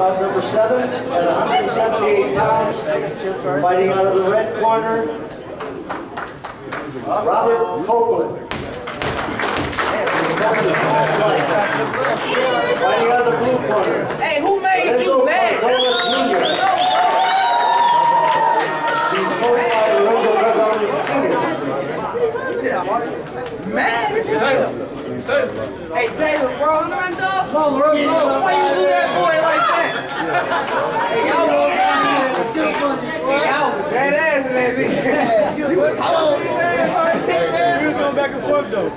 bout number seven at 178 pounds. Fighting out of the red corner, Robert Copland. Fighting out of the blue corner, Hey, who made Lorenzo you mad? Cardona Jr. He's coached by Lorenzo Cardona Sr. Man, this is Hey, Taylor, bro. Lorenzo! Why you do that boy like that? hey, y'all Hey, y'all dead ass that bitch. We was going back and forth though.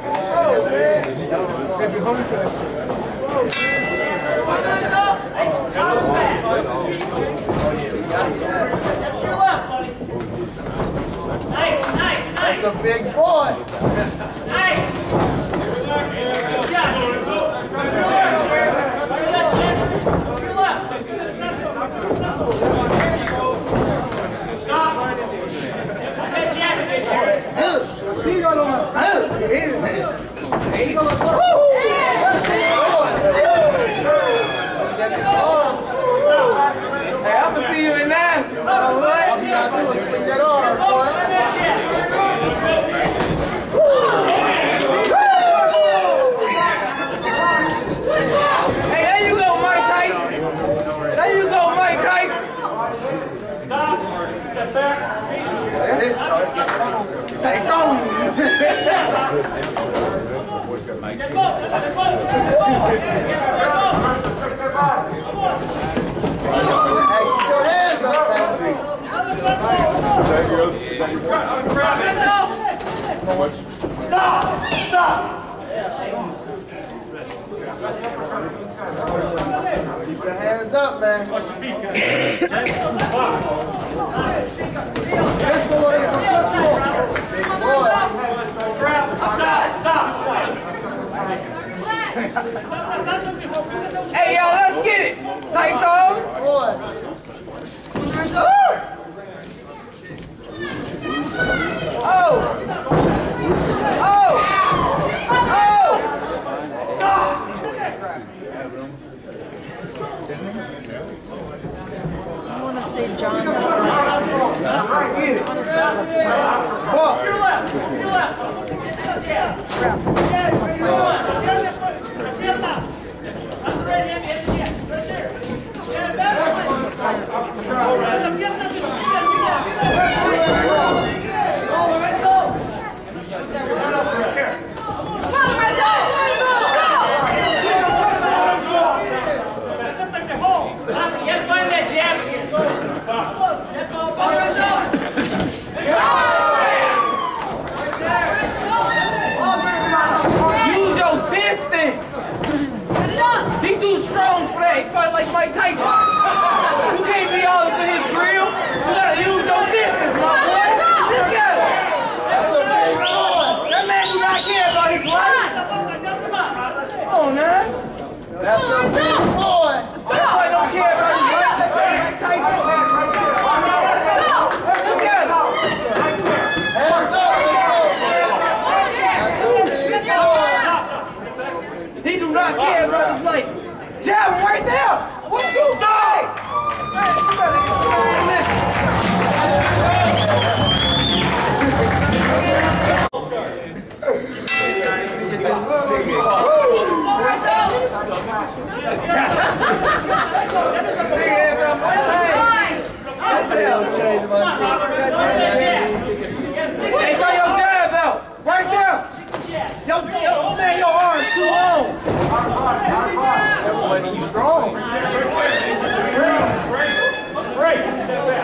That's a big boy. Hey, I'm gonna see you in Nashville. All All you right? gotta do is swing that arm, boy. Hey, there you go, Mike Tyson. There you go, Mike Tyson. Hey, so Hey, keep your hands up, man. Keep your hands up, man. Big boy. Hey, y'all, let's get it. Tyson. Boy. Oh. Oh. Oh. I want to say John. Get it. Walk. Use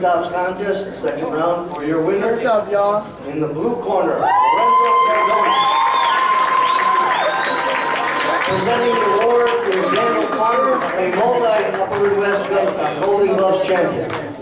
Stops Contest, second round for your winner. Good stuff, y'all. In the blue corner, Lorenzo Cardona. Presenting the award is Daniel Carter, a multi-Upper Midwest Gold gloves champion.